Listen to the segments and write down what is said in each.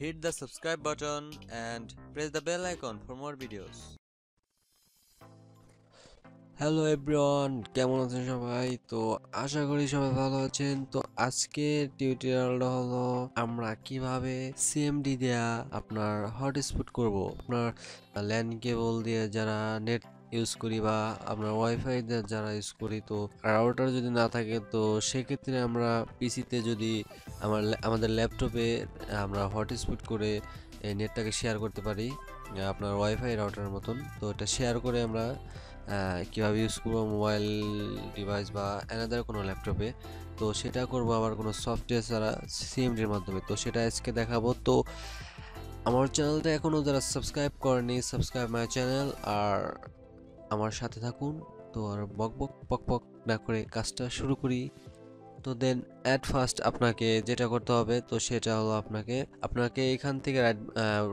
hit the subscribe button and press the bell icon for more videos. Hello everyone কেমন আছেন সবাই? তো আশা করি সবাই ভালো আছেন। তো আজকের টিউটোরিয়ালটা হলো আমরা কীভাবে সিএমডি দেয়া আপনার হটস্পট করব। আপনার ল্যান্ড কেবল দিয়ে যারা নেট ইউজ করি বা আমরা ওয়াইফাই যারা ইউজ করি, তো রাউটার যদি না থাকে, তো সেক্ষেত্রে আমরা পিসিতে যদি আমার আমাদের ল্যাপটপে আমরা হটস্পট করে নেটটাকে শেয়ার করতে পারি আপনার ওয়াইফাই রাউটারের মতন। তো এটা শেয়ার করে আমরা কীভাবে ইউজ করব মোবাইল ডিভাইস বা অ্যানাদার কোনো ল্যাপটপে তো সেটা করব আবার কোনো সফটওয়্যার ছাড়া সিএমডির মাধ্যমে। তো সেটা আজকে দেখাবো। তো আমার চ্যানেলটা এখনও যারা সাবস্ক্রাইব করেনি সাবস্ক্রাইব মাই চ্যানেল আর আমার সাথে থাকুন। তো আর বক বক পক পক না করে কাজটা শুরু করি। তো দেন অ্যাট ফার্স্ট আপনাকে যেটা করতে হবে, তো সেটা হলো আপনাকে আপনাকে এখান থেকে রাইট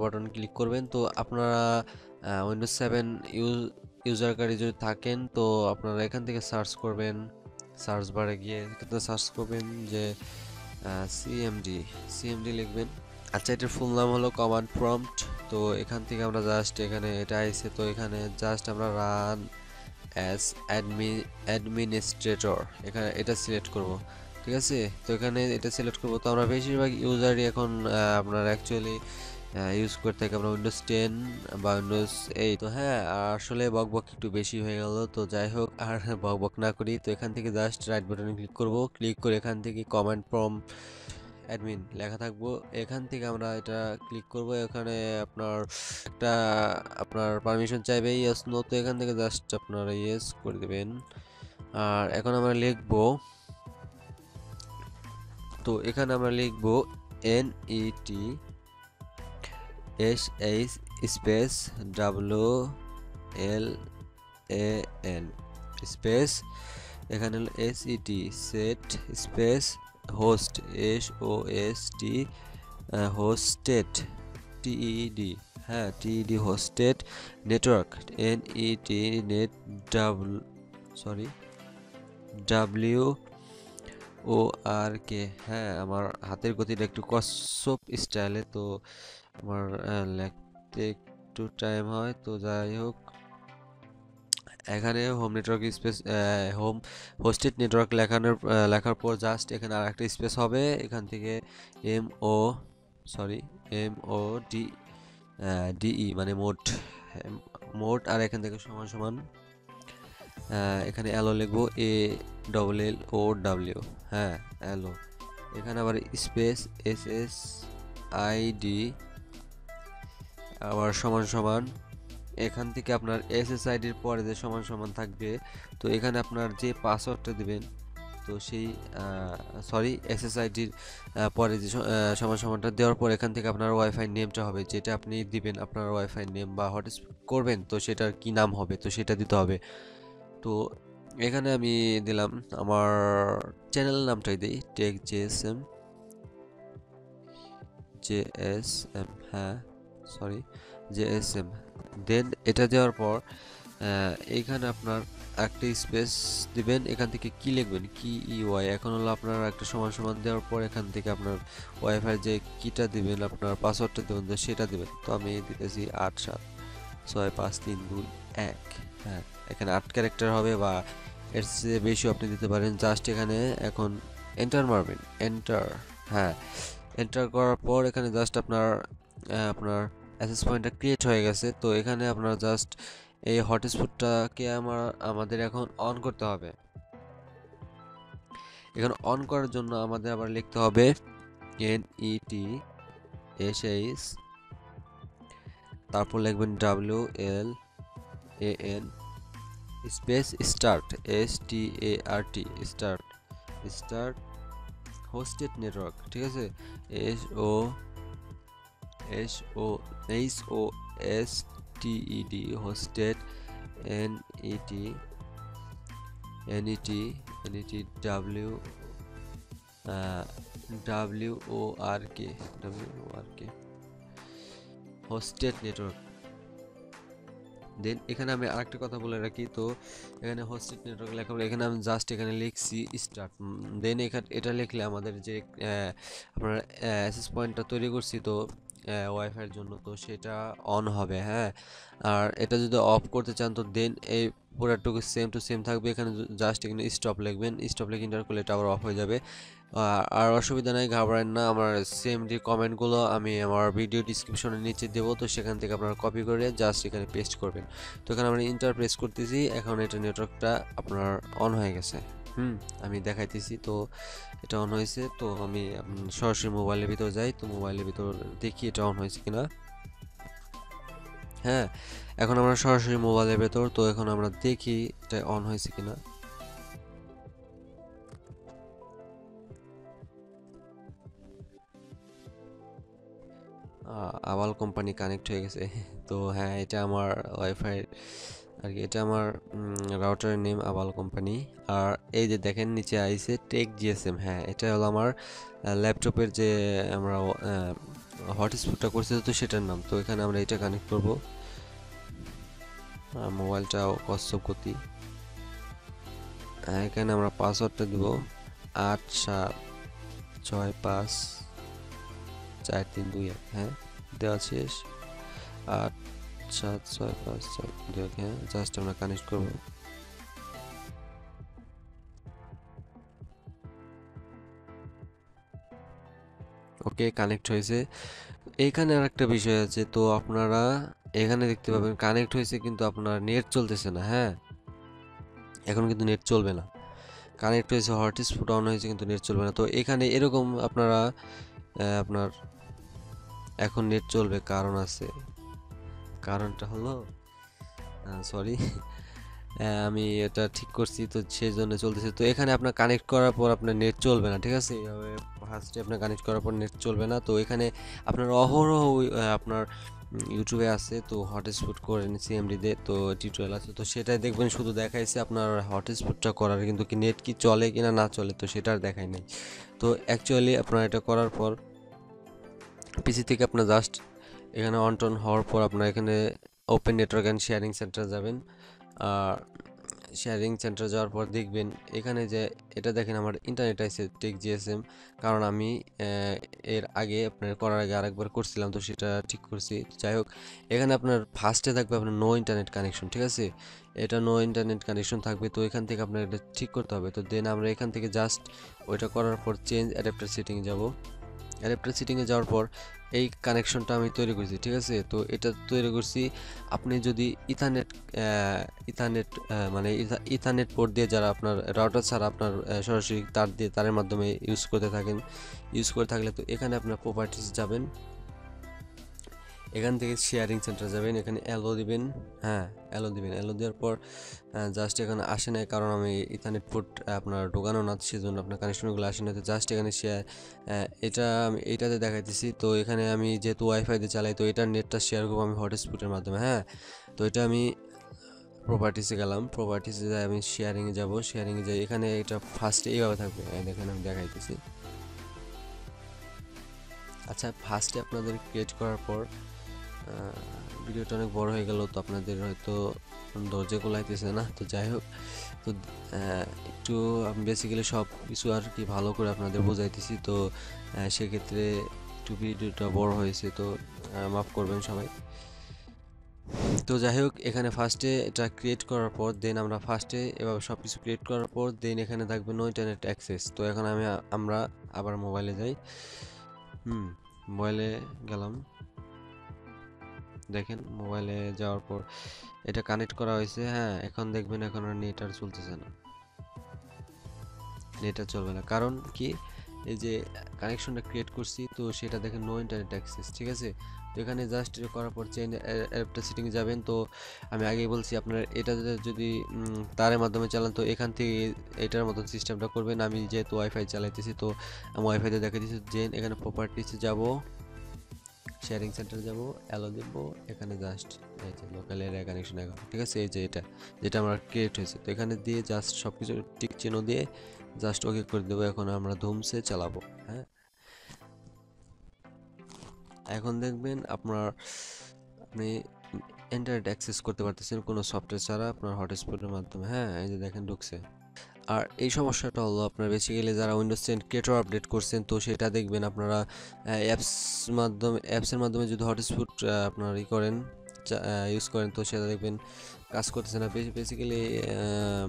বাটন ক্লিক করবেন। তো আপনারা উইন্ডোজ সেভেন ইউজ ইউজারকারী যদি থাকেন, তো আপনারা এখান থেকে সার্চ করবেন। সার্চ বারে গিয়ে সার্চ করবেন যে সিএমডি সিএমডি লিখবেন। আচ্ছা এটার ফুল নাম হলো কমান্ড প্রম্পট তো এখান থেকে আমরা জাস্ট এখানে এটা আইছে, তো এখানে জাস্ট আমরা রান অ্যাজ অ্যাডমি অ্যাডমিনিস্ট্রেটর এখানে এটা সিলেক্ট করব, ঠিক আছে? তো এখানে এটা সিলেক্ট করব, তো আমরা বেশিরভাগ ইউজারই এখন আপনার অ্যাকচুয়ালি ইউজ করে থাকি আমরা উইন্ডোজ টেন বা উইন্ডোজ এই তো হ্যাঁ আসলে বক বক একটু বেশি হয়ে গেল, তো যাই হোক, আর বক বক না করি। তো এখান থেকে জাস্ট রাইট বাটনে ক্লিক করব। ক্লিক করে এখান থেকে কমান্ড প্রম অ্যাডমিন, লেখা থাকব। এখান থেকে আমরা এটা ক্লিক করব। এখানে আপনার একটা, আপনার পারমিশন চাইবে ইয়েস নো তো এখান থেকে জাস্ট আপনারা ইয়েস করে দেবেন। আর এখন আমরা লিখব, তো এখানে আমরা লিখব N E T S H space W L A N space এখানে S E T set space host S O S T hosted T E D হ্যাঁ T E D hosted network N E T net double sorry W O R K হ্যাঁ আমার হাতের গতিটা একটু কচ্ছপ স্টাইলে তো আমার লিখতে একটু টাইম হয়, তো যাই হোক এখানে home network space home hosted network লেখানোর লেখার পর জাস্ট এখানে আর একটা স্পেস হবে। এখান থেকে M O sorry M O D D E মানে মোট মোট আর এখান থেকে সমান সমান এখানে অ্যালো লিখব A double L O W হ্যাঁ অ্যালো এখানে আবার space S S I D আবার সমান সমান এখান থেকে আপনার এসএসআইডির পরে যে সমান সমান থাকবে, তো এখানে আপনার যে পাসওয়ার্ডটা দেবেন, তো সেই সরি এসএসআইডির পরে যে সমান সমানটা দেওয়ার পর এখান থেকে আপনার ওয়াইফাই নেমটা হবে, যেটা আপনি দিবেন আপনার ওয়াইফাই নেম বা হটস্পট করবেন, তো সেটার কি নাম হবে, তো সেটা দিতে হবে। তো এখানে আমি দিলাম, আমার চ্যানেল নামটাই দিই টেক জেএসএম জেএসএম হ্যাঁ সরি জেএসএম দেন এটা দেওয়ার পর আহ, এইখানে আপনার একটা স্পেস দিবেন এখান থেকে কি লিখবেন? কি ইউআই এখন হলো আপনার একটা সমান সমান দেওয়ার পর এখান থেকে আপনার ওয়াইফাই যে কিটা দিবেন আপনার পাসওয়ার্ডটা দেবেন সেটা দিবেন। তো আমি দিতেছি আট সাত ছয় পাঁচ তিন দুই এক। হ্যাঁ এখানে আট ক্যারেক্টার হবে বা এর চেয়ে বেশিও আপনি দিতে পারেন। জাস্ট এখানে এখন এন্টার মারবেন। এন্টার হ্যাঁ এন্টার করার পর এখানে জাস্ট আপনার আপনার অ্যাসেস পয়েন্টটা ক্রিয়েট হয়ে গেছে। তো এখানে আপনার জাস্ট এই হটস্পটটাকে আমার, আমাদের এখন অন করতে হবে। এখন অন করার জন্য আমাদের আবার লিখতে হবে N E T S H তারপর লিখবেন W L A N space start S T A R T start start hosted network ঠিক আছে? S O S O H O S T E D hosted N E T N E T N E T W W O R K W O R K hosted network then এখানে আমি আরেকটা কথা বলে রাখি, তো এখানে hosted network লেখা হলো এখানে আমি জাস্ট এখানে লিখছি স্টার্ট দেন এখানে এটা লিখলে আমাদের যে আপনার অ্যাসেস পয়েন্টটা তৈরি করছি, তো ওয়াইফাইয়ের জন্য, তো সেটা অন হবে হ্যাঁ? আর এটা যদি অফ করতে চান, তো দেন এই পুরাটুকু সেম টু সেম থাকবে। এখানে জাস্ট এখানে স্টপ লিখবেন স্টপ লিখে ইন্টার করলে এটা আবার অফ হয়ে যাবে। আর অসুবিধা নেই, ঘাবড়ান না, আমার সেম যে কমেন্টগুলো আমি আমার ভিডিও ডিসক্রিপশনের নিচে দেবো, তো সেখান থেকে আপনারা কপি করে জাস্ট এখানে পেস্ট করবেন। তো এখানে আমরা ইন্টার প্রেস করতেছি, এখন এটা নেটওয়ার্কটা আপনার অন হয়ে গেছে। হুম। আমি দেখাইতেছি, তো এটা অন হয়েছে, তো আমি সরাসরি মোবাইলের ভিতর যাই, তো মোবাইলের ভিতর দেখি এটা অন হয়েছে কিনা। হ্যাঁ এখন আমরা সরাসরি মোবাইলের ভেতর, তো এখন আমরা দেখি এটা অন হয়েছে কিনা। আবাল কোম্পানি কানেক্ট হয়ে গেছে। তো হ্যাঁ এটা আমার ওয়াইফাই আর কি এটা আমার রাউটারের নেম আবাল কোম্পানি আর এই যে দেখেন নিচে আইসে টেক জিএসএম হ্যাঁ এটা হলো আমার ল্যাপটপের যে আমরা হটস্পটটা করছি তো সেটার নাম। তো এখানে আমরা এটা কানেক্ট করব। মোবাইলটাও কচ্ছপ হ্যাঁ, এখানে আমরা পাসওয়ার্ডটা দিব। আট সাত ছয় পাঁচ চার তিন দুই এক। হ্যাঁ দেওয়া শেষ। আট সাত ছয় পাঁচ দুই এক হ্যাঁ? জাস্ট আমরা কানেক্ট করব। ওকে কানেক্ট হয়েছে। এইখানে আর একটা বিষয় আছে তো আপনারা এখানে দেখতে পাবেন কানেক্ট হয়েছে কিন্তু আপনার নেট চলতেছে না হ্যাঁ? এখন কিন্তু নেট চলবে না। কানেক্ট হয়েছে হটস্পট অন হয়েছে কিন্তু নেট চলবে না। তো এখানে এরকম আপনারা আপনার এখন নেট চলবে কারণ আছে। কারণটা হলো সরি আমি এটা ঠিক করছি তো সেই জন্য চলতেছে। তো এখানে আপনার কানেক্ট করার পর আপনার নেট চলবে না, ঠিক আছে? এইভাবে ফার্স্টে আপনার কানেক্ট করার পর নেট চলবে না। তো এখানে আপনার অহরহ আপনার ইউটিউবে আছে, তো হটস্পট করেন সিএমডিতে তো টিউটোরিয়াল আছে। তো সেটাই দেখবেন, শুধু দেখাইছে আপনার হটস্পটটা করার, কিন্তু কি নেট কি চলে কি না না চলে, তো সেটা আর দেখাই নাই। তো অ্যাকচুয়ালি আপনার এটা করার পর পিসি থেকে আপনার জাস্ট এখানে অন টন হওয়ার পর আপনার এখানে open network and sharing centre যাবেন। আর শেয়ারিং সেন্টার যাওয়ার পর দেখবেন এখানে যে এটা দেখেন আমার ইন্টারনেট আছে টেক জিএসএম কারণ আমি এর আগে আপনার করার আগে আরেকবার করছিলাম, তো সেটা ঠিক করছি। যাই হোক, এখানে আপনার ফার্স্টে থাকবে আপনার নো ইন্টারনেট কানেকশন ঠিক আছে? এটা নো ইন্টারনেট কানেকশন থাকবে, তো এখান থেকে আপনার এটা ঠিক করতে হবে। তো দেন আমরা এখান থেকে জাস্ট ওইটা করার পর চেঞ্জ অ্যাডাপ্টার সেটিংয়ে যাব। অ্যাডাপ্টার সেটিংয়ে যাওয়ার পর এই কানেকশনটা আমি তৈরি করছি, ঠিক আছে? তো এটা তৈরি করছি, আপনি যদি ইথারনেট ইথারনেট মানে ইথা- ইথারনেট পোর্ট দিয়ে যারা আপনার রাউটার ছাড়া আপনার সরাসরি তার দিয়ে, তারের মাধ্যমে ইউজ করতে থাকেন ইউজ করে থাকলে তো এখানে আপনার প্রপার্টিস যাবেন। এখান থেকে শেয়ারিং সেন্টার যাবেন, এখানে অ্যালো দিবেন হ্যাঁ অ্যালো দিবেন। অ্যালো দেওয়ার পর জাস্ট এখানে আসে না কারণ আমি ইথারনেট পোর্ট আপনার ঢোকানো না, সেজন্য আপনার কানেকশনগুলো আসে না তো জাস্ট এখানে শেয়ার এটা আমি এইটাতে দেখাইতেছি। তো এখানে আমি যেহেতু ওয়াইফাইতে চালাই, তো এটার নেটটা শেয়ার করব আমি হটস্পটের মাধ্যমে হ্যাঁ? তো এটা আমি প্রপার্টিসে গেলাম। প্রপার্টিসে যাই, আমি শেয়ারিংয়ে যাব। শেয়ারিংয়ে যাই, এখানে এটা ফার্স্টে এইভাবে থাকবে। এই দেখেন, আমি দেখাইতেছি। আচ্ছা ফার্স্টে আপনাদের ক্রিয়েট করার পর ভিডিওটা অনেক বড় হয়ে গেল, তো আপনাদের হয়তো ধৈর্য কোলাইতেছে না। তো যাই হোক, তো একটু আমি বেসিক্যালি সব কিছু আর কি ভালো করে আপনাদের বোঝাইতেছি। তো সেক্ষেত্রে একটু ভিডিওটা বড় হয়েছে, তো মাফ করবেন সবাই। তো যাই হোক, এখানে ফার্স্টে এটা ক্রিয়েট করার পর দেন আমরা ফার্স্টে এভাবে সব কিছু ক্রিয়েট করার পর দেন এখানে থাকবে নো ইন্টারনেট অ্যাক্সেস তো এখন আমি, আমরা আবার মোবাইলে যাই। হুম মোবাইলে গেলাম। দেখেন মোবাইলে যাওয়ার পর এটা কানেক্ট করা হয়েছে হ্যাঁ এখন দেখবেন এখন আর নেট আর চলতেছে না। নেট আর চলবে না। কারণ কি? এই যে কানেকশনটা ক্রিয়েট করছি, তো সেটা দেখেন নো ইন্টারনেট অ্যাক্সেস ঠিক আছে? তো এখানে জাস্ট করার পর চেঞ্জ অ্যাপটা সেটিংয়ে যাবেন, তো আমি আগেই বলছি আপনার এটা যদি তারের মাধ্যমে চালান, তো এখান থেকে এটার মতন সিস্টেমটা করবেন। আমি যেহেতু ওয়াইফাই চালাইতেছি, তো আমি ওয়াইফাইতে দেখা দিচ্ছি যে এখানে প্রপার্টিসে যাব। শেয়ারিং সেন্টার যাব অ্যালো দেব এখানে জাস্ট এই যে লোকাল এরিয়া কানেকশন এখন ঠিক আছে? এই যে এটা, যেটা আমার ক্রিয়েট হয়েছে। তো এখানে দিয়ে জাস্ট সব কিছু টিক চিহ্ন দিয়ে জাস্ট ওকে করে দেবো, এখন আমরা ধুমসে চালাবো হ্যাঁ? এখন দেখবেন আপনার, আপনি ইন্টারনেট অ্যাক্সেস করতে পারতেছেন কোনো সফটওয়্যার ছাড়া আপনার হটস্পটের মাধ্যমে হ্যাঁ? এই যে দেখেন ঢুকছে। আর এই সমস্যাটা হলো আপনার বেসিক্যালি যারা উইন্ডোজ টেন ক্রিয়েটর আপডেট করছেন, তো সেটা দেখবেন আপনারা অ্যাপস মাধ্যমে অ্যাপসের মাধ্যমে যদি হটস্পট আপনার ই করেন ইউজ করেন, তো সেটা দেখবেন কাজ করতেছে না। বেসিক্যালি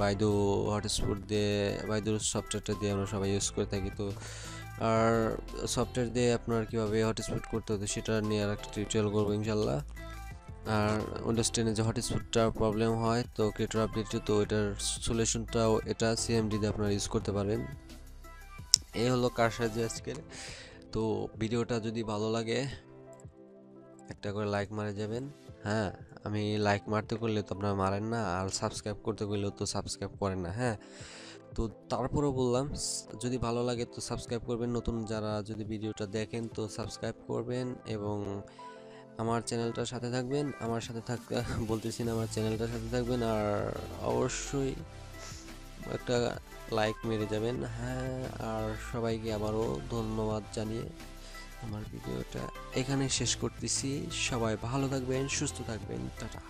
বাইদু হটস্পট দিয়ে বাইদুর সফটওয়্যারটা দিয়ে আমরা সবাই ইউজ করে থাকি, তো আর সফটওয়্যার দিয়ে আপনার কীভাবে হটস্পট করতে হতো সেটা নিয়ে আর একটা টিউটোরিয়াল করব ইনশাল্লাহ। আর উইন্ডোজ টেনে যে হটস্পটটার প্রবলেম হয়, তো ক্রিয়েটর আপডেটে তো এটার সলিউশনটাও এটা সিএমডি দিয়ে আপনারা ইউজ করতে পারবেন এই হলো কার সাহায্যে আজকের। তো ভিডিওটা যদি ভালো লাগে, একটা করে লাইক মারে যাবেন। হ্যাঁ আমি লাইক মারতে করলে তো আপনারা মারেন না, আর সাবস্ক্রাইব করতে করলেও তো সাবস্ক্রাইব করেন না হ্যাঁ। তো তারপরেও বললাম, যদি ভালো লাগে তো সাবস্ক্রাইব করবেন। নতুন যারা যদি ভিডিওটা দেখেন তো সাবস্ক্রাইব করবেন এবং আমার চ্যানেলটার সাথে থাকবেন, আমার সাথে থাকতে বলতেছি না আমার চ্যানেলটার সাথে থাকবেন, আর অবশ্যই একটা লাইক মেরে যাবেন। হ্যাঁ আর সবাইকে আবারও ধন্যবাদ জানিয়ে আমার ভিডিওটা এখানে শেষ করতেছি। সবাই ভালো থাকবেন, সুস্থ থাকবেন, টাটা।